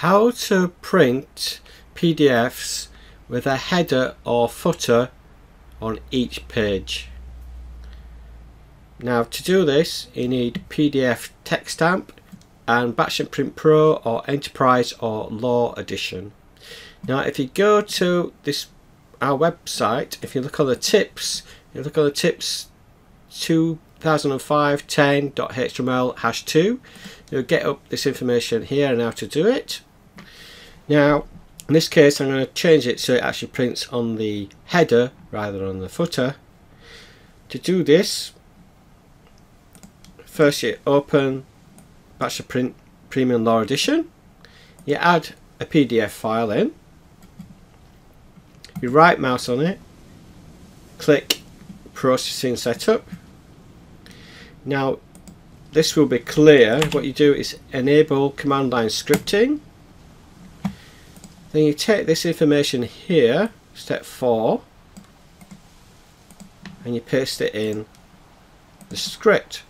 how to print PDFs with a header or footer on each page. Now to do this you need PDF text stamp and Batch and Print Pro or Enterprise or Law Edition. Now if you go to this our website, if you look on the tips, you look on the tips 2005 10.html hash 2 you'll get up this information here and how to do it now in this case I'm going to change it so it actually prints on the header rather than on the footer. To do this first you open Batch and Print Premium Law Edition. You add a PDF file in. You right mouse on it. Click processing setup. Now this will be clear. What you do is enable command line scripting then you take this information here step 4 and you paste it in the script.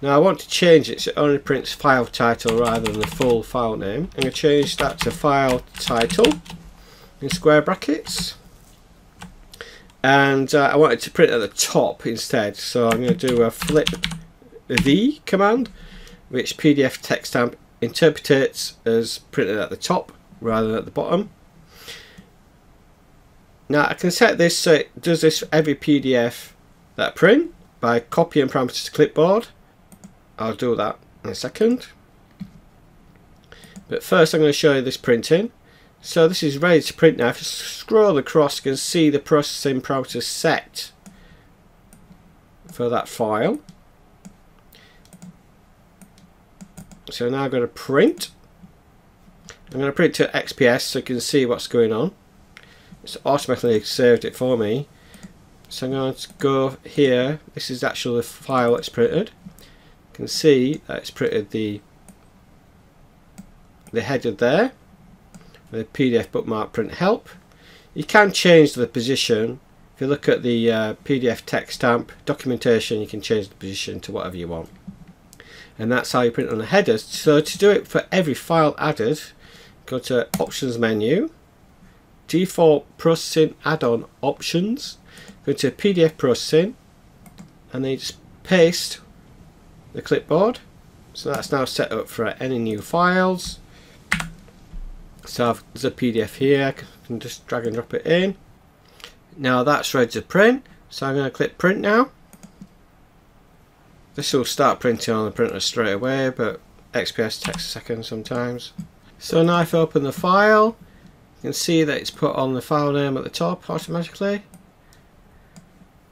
Now I want to change it so it only prints file title rather than the full file name. I'm going to change that to file title in square brackets. And uh, I it to print at the top instead. So I'm going to do a flip the command which PDF text stamp interprets as printed at the top rather than at the bottom now I can set this so it does this for every PDF that I print by copying parameters to clipboard I'll do that in a second but first I'm going to show you this printing so this is ready to print now. If you scroll across you can see the processing parameters set for that file. So now I'm going to print. I'm going to print to XPS so you can see what's going on. It's automatically saved it for me. So I'm going to go here. This is actually the file that's printed. You can see that it's printed the the header there the PDF bookmark print help. You can change the position. If you look at the uh, PDF text stamp documentation, you can change the position to whatever you want. And that's how you print on the headers. So to do it for every file added, go to Options menu, Default Processing Add-on Options, go to PDF Processing, and then just paste the clipboard. So that's now set up for any new files so I've, there's a PDF here, I can just drag and drop it in. Now that's ready to print, so I'm going to click print now. This will start printing on the printer straight away, but XPS takes a second sometimes. So now if I open the file, you can see that it's put on the file name at the top automatically.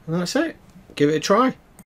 And that's it. Give it a try.